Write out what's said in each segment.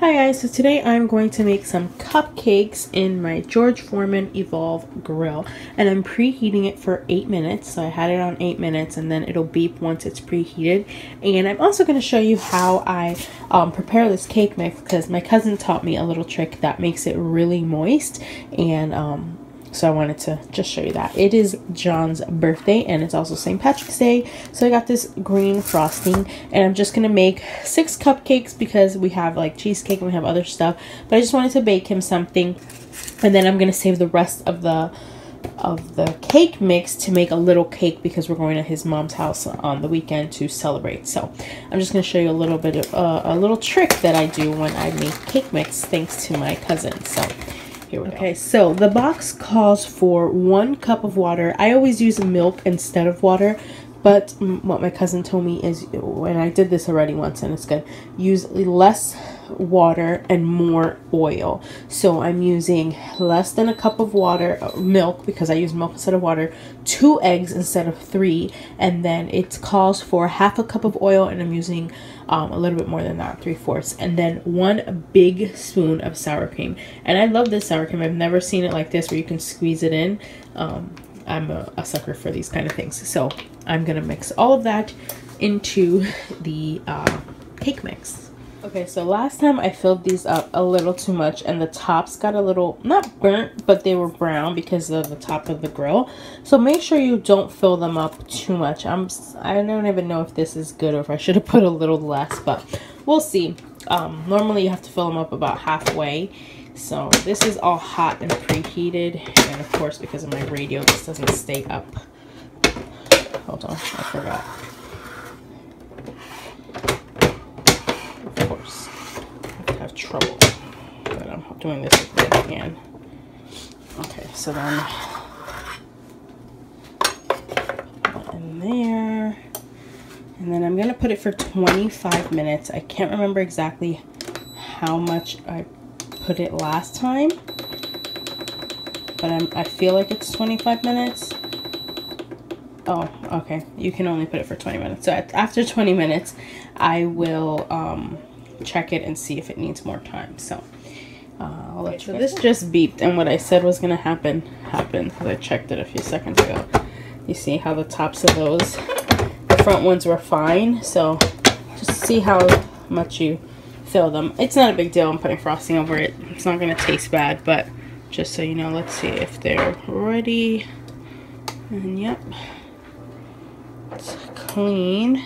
Hi guys, so today I'm going to make some cupcakes in my George Foreman Evolve grill. And I'm preheating it for 8 minutes. So I had it on 8 minutes and then it'll beep once it's preheated. And I'm also going to show you how I um, prepare this cake mix because my cousin taught me a little trick that makes it really moist and um, so I wanted to just show you that. It is John's birthday and it's also St. Patrick's Day. So I got this green frosting and I'm just going to make six cupcakes because we have like cheesecake and we have other stuff. But I just wanted to bake him something and then I'm going to save the rest of the of the cake mix to make a little cake because we're going to his mom's house on the weekend to celebrate. So I'm just going to show you a little bit of uh, a little trick that I do when I make cake mix thanks to my cousin. So here we okay, go. Okay, so the box calls for one cup of water. I always use milk instead of water, but what my cousin told me is, when I did this already once and it's good, use less water and more oil. So I'm using less than a cup of water, uh, milk, because I use milk instead of water, two eggs instead of three, and then it calls for half a cup of oil, and I'm using um, a little bit more than that, three fourths, and then one big spoon of sour cream. And I love this sour cream. I've never seen it like this where you can squeeze it in. Um, I'm a, a, sucker for these kind of things. So I'm gonna mix all of that into the uh, cake mix. Okay, so last time I filled these up a little too much and the tops got a little, not burnt, but they were brown because of the top of the grill. So make sure you don't fill them up too much. I'm, I don't even know if this is good or if I should have put a little less, but we'll see. Um, normally you have to fill them up about halfway. So this is all hot and preheated. And of course, because of my radio, this doesn't stay up. Hold on, I forgot. Of course, I have trouble. But I'm doing this as. Okay, so then in there. And then I'm going to put it for 25 minutes. I can't remember exactly how much I put it last time. But I'm, I feel like it's 25 minutes. Oh, okay. You can only put it for 20 minutes. So after 20 minutes, I will um, check it and see if it needs more time. So uh, I'll let you. So this just beeped, and what I said was gonna happen happened because I checked it a few seconds ago. You see how the tops of those, the front ones were fine. So just see how much you fill them. It's not a big deal. I'm putting frosting over it. It's not gonna taste bad, but just so you know, let's see if they're ready. And yep, it's clean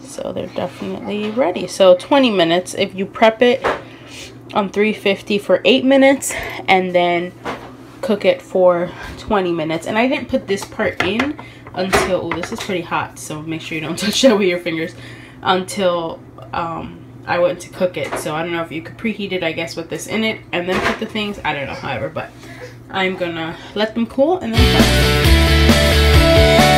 so they're definitely ready so 20 minutes if you prep it on 350 for 8 minutes and then cook it for 20 minutes and I didn't put this part in until oh this is pretty hot so make sure you don't touch that with your fingers until um, I went to cook it so I don't know if you could preheat it I guess with this in it and then put the things. I don't know however but I'm gonna let them cool and then